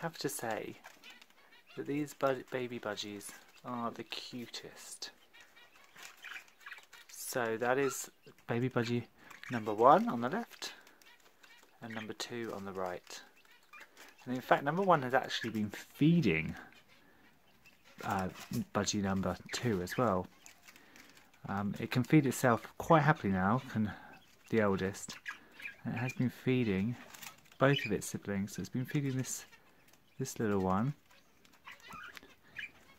have to say that these bud baby budgies are the cutest. So that is baby budgie number one on the left and number two on the right. And in fact, number one has actually been feeding uh, budgie number two as well. Um, it can feed itself quite happily now, can the eldest. And it has been feeding both of its siblings. So it's been feeding this this little one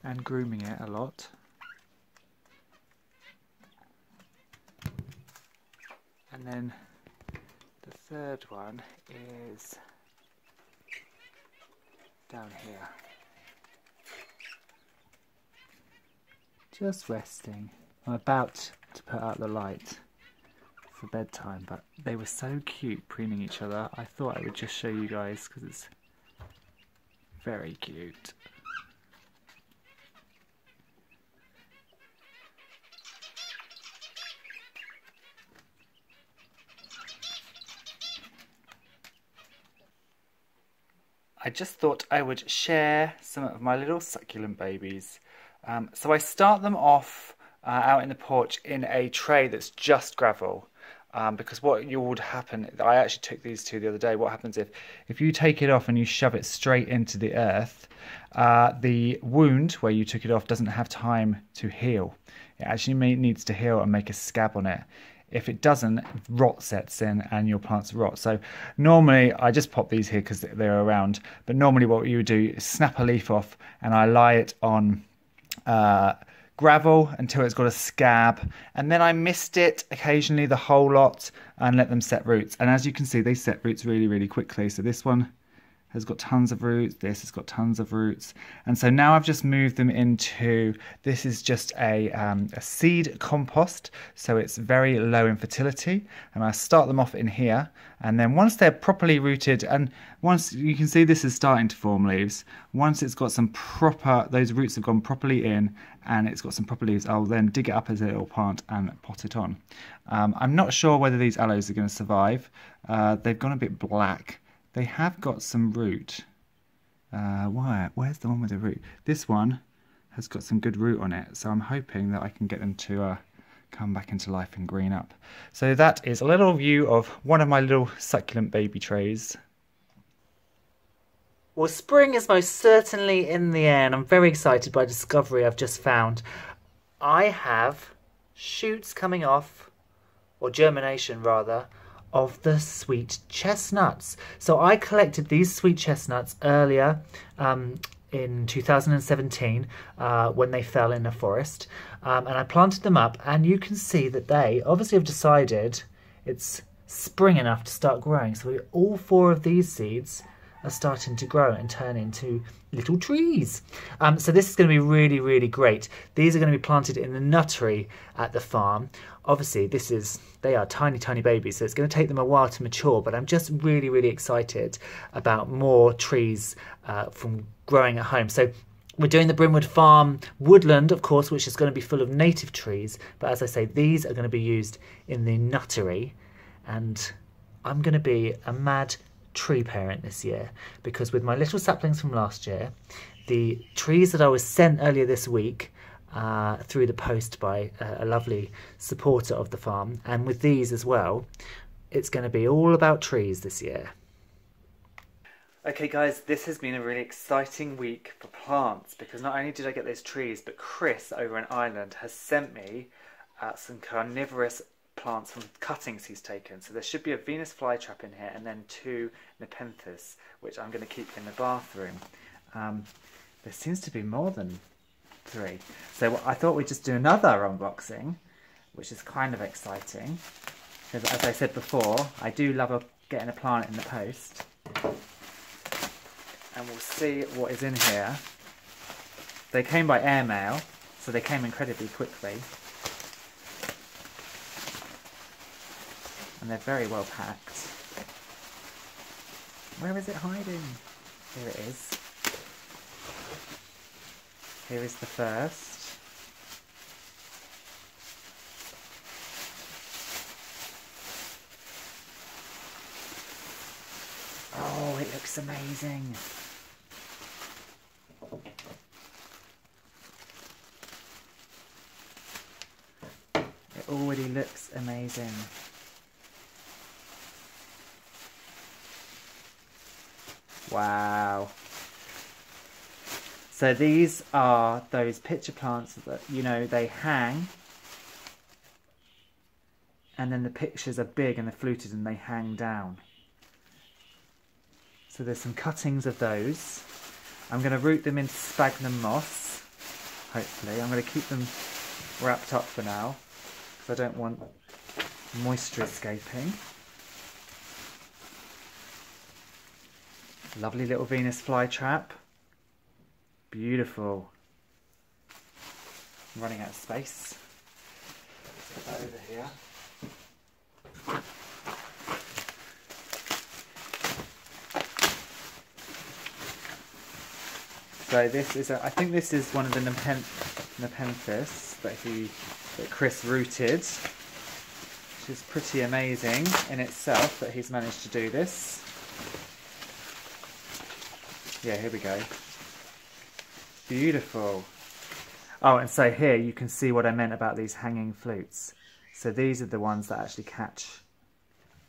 and grooming it a lot. And then the third one is down here. Just resting. I'm about to put out the light for bedtime, but they were so cute preening each other. I thought I would just show you guys because it's very cute. I just thought I would share some of my little succulent babies. Um, so I start them off uh, out in the porch in a tray that's just gravel. Um, because what you would happen, I actually took these two the other day. What happens if, if you take it off and you shove it straight into the earth, uh, the wound where you took it off doesn't have time to heal. It actually needs to heal and make a scab on it. If it doesn't, rot sets in and your plants rot. So normally I just pop these here because they're around. But normally what you would do is snap a leaf off and I lie it on uh, gravel until it's got a scab. And then I mist it occasionally, the whole lot, and let them set roots. And as you can see, they set roots really, really quickly. So this one has got tons of roots. This has got tons of roots. And so now I've just moved them into, this is just a, um, a seed compost. So it's very low in fertility. And I start them off in here. And then once they're properly rooted, and once you can see this is starting to form leaves, once it's got some proper, those roots have gone properly in and it's got some proper leaves, I'll then dig it up as a little plant and pot it on. Um, I'm not sure whether these aloes are going to survive. Uh, they've gone a bit black. They have got some root. Uh, why? Where's the one with the root? This one has got some good root on it, so I'm hoping that I can get them to uh, come back into life and green up. So that is a little view of one of my little succulent baby trays. Well, spring is most certainly in the air, and I'm very excited by a discovery I've just found. I have shoots coming off, or germination rather, of the sweet chestnuts. So I collected these sweet chestnuts earlier um, in 2017 uh, when they fell in a forest, um, and I planted them up. And you can see that they obviously have decided it's spring enough to start growing. So all four of these seeds are starting to grow and turn into little trees. Um, so this is going to be really, really great. These are going to be planted in the nuttery at the farm. Obviously, this is they are tiny, tiny babies, so it's going to take them a while to mature. But I'm just really, really excited about more trees uh, from growing at home. So we're doing the Brimwood Farm woodland, of course, which is going to be full of native trees. But as I say, these are going to be used in the nuttery, and I'm going to be a mad tree parent this year because with my little saplings from last year, the trees that I was sent earlier this week uh, through the post by a, a lovely supporter of the farm, and with these as well, it's going to be all about trees this year. Okay guys, this has been a really exciting week for plants because not only did I get those trees, but Chris over in Ireland has sent me uh, some carnivorous plants from cuttings he's taken. So there should be a Venus flytrap in here and then two Nepenthes, which I'm going to keep in the bathroom. Um, there seems to be more than three. So I thought we'd just do another unboxing, which is kind of exciting. Because as I said before, I do love a, getting a plant in the post. And we'll see what is in here. They came by airmail, so they came incredibly quickly. and they're very well packed. Where is it hiding? Here it is. Here is the first. Oh, it looks amazing. It already looks amazing. Wow. So these are those pitcher plants that, you know, they hang and then the pictures are big and they're fluted and they hang down. So there's some cuttings of those. I'm going to root them into sphagnum moss, hopefully. I'm going to keep them wrapped up for now because I don't want moisture escaping. Lovely little Venus flytrap. Beautiful. I'm running out of space. Let's put that over here. So this is, a, I think this is one of the Nepenthes that he, that Chris rooted, which is pretty amazing in itself that he's managed to do this. Yeah, here we go. Beautiful. Oh, and so here you can see what I meant about these hanging flutes. So these are the ones that actually catch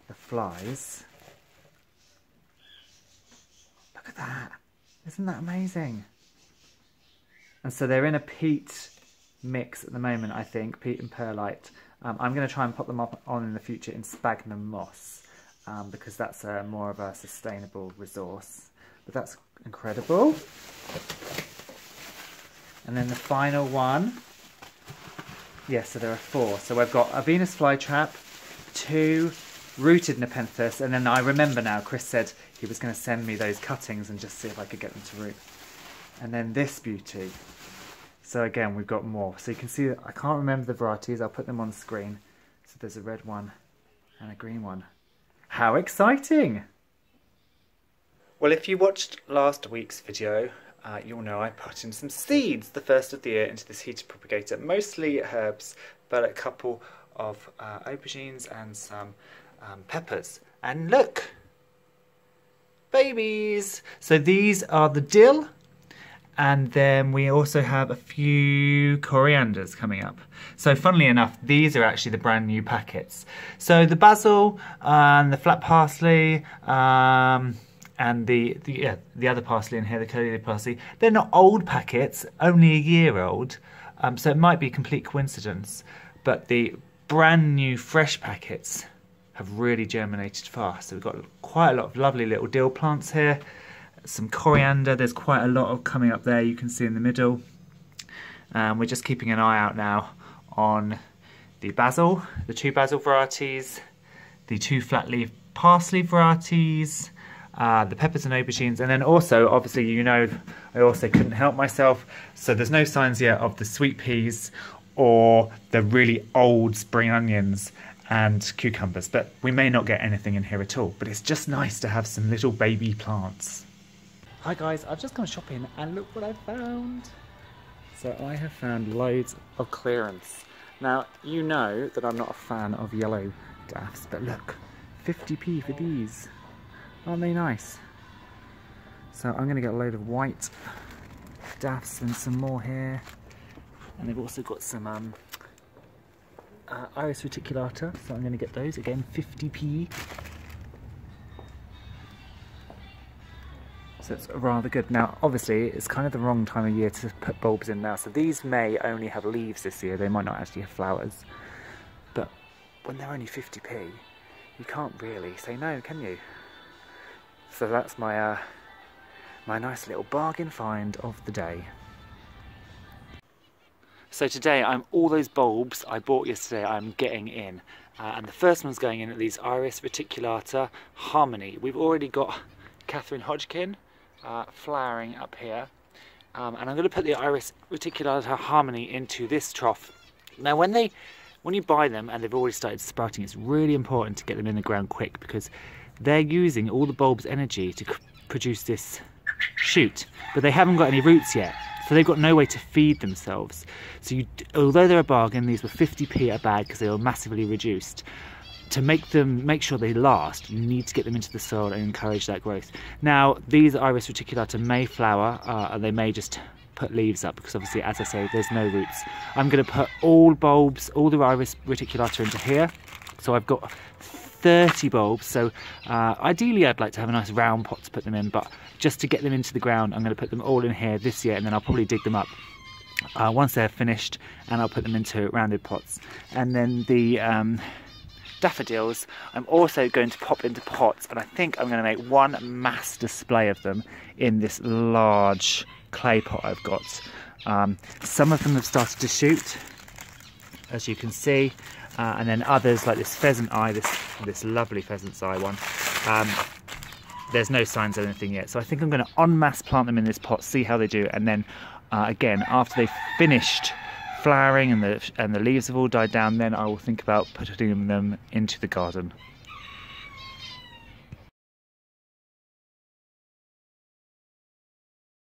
the flies. Look at that. Isn't that amazing? And so they're in a peat mix at the moment, I think, peat and perlite. Um, I'm going to try and put them up on in the future in sphagnum moss um, because that's a, more of a sustainable resource. But that's incredible. And then the final one. Yes, yeah, so there are four. So we've got a Venus flytrap, two rooted Nepenthes, and then I remember now Chris said he was going to send me those cuttings and just see if I could get them to root. And then this beauty. So again, we've got more. So you can see, I can't remember the varieties. I'll put them on screen. So there's a red one and a green one. How exciting! Well, if you watched last week's video, uh, you'll know I put in some seeds, the first of the year, into this heated propagator. Mostly herbs, but a couple of uh, aubergines and some um, peppers. And look! Babies! So these are the dill, and then we also have a few corianders coming up. So funnily enough, these are actually the brand new packets. So the basil and the flat parsley um, and the, the, yeah, the other parsley in here, the curly parsley, they're not old packets, only a year old. Um, so it might be a complete coincidence. But the brand new fresh packets have really germinated fast. So we've got quite a lot of lovely little dill plants here some coriander. There's quite a lot of coming up there you can see in the middle. Um, we're just keeping an eye out now on the basil, the two basil varieties, the two flat leaf parsley varieties, uh, the peppers and aubergines, and then also, obviously, you know, I also couldn't help myself. So there's no signs yet of the sweet peas or the really old spring onions and cucumbers, but we may not get anything in here at all. But it's just nice to have some little baby plants. Hi guys, I've just gone shopping and look what I found. So I have found loads of clearance. Now, you know that I'm not a fan of yellow daffs, but look, 50p for these. Aren't they nice? So I'm going to get a load of white daffs and some more here. And they've also got some um, uh, Iris reticulata, so I'm going to get those. Again, 50p. So it's rather good. Now, obviously, it's kind of the wrong time of year to put bulbs in now. So these may only have leaves this year. They might not actually have flowers. But when they're only 50p, you can't really say no, can you? So that's my, uh, my nice little bargain find of the day. So today, I'm all those bulbs I bought yesterday, I'm getting in. Uh, and the first one's going in at these Iris reticulata Harmony. We've already got Katharine Hodgkin, uh, flowering up here. Um, and I'm going to put the Iris reticulata harmony into this trough. Now when they, when you buy them and they've already started sprouting, it's really important to get them in the ground quick because they're using all the bulb's energy to produce this shoot, but they haven't got any roots yet. So they've got no way to feed themselves. So you, although they're a bargain, these were 50p a bag because they were massively reduced to make them make sure they last, you need to get them into the soil and encourage that growth. Now, these Iris reticulata may flower uh, they may just put leaves up because obviously, as I say, there's no roots. I'm going to put all bulbs, all the Iris reticulata into here. So I've got 30 bulbs. So uh, ideally, I'd like to have a nice round pot to put them in, but just to get them into the ground, I'm going to put them all in here this year, and then I'll probably dig them up uh, once they're finished, and I'll put them into rounded pots. And then the um, daffodils, I'm also going to pop into pots, and I think I'm going to make one mass display of them in this large clay pot I've got. Um, some of them have started to shoot, as you can see, uh, and then others like this pheasant eye, this this lovely pheasant's eye one. Um, there's no signs of anything yet, so I think I'm going to en masse plant them in this pot, see how they do, and then uh, again after they've finished flowering and the and the leaves have all died down, then I will think about putting them into the garden.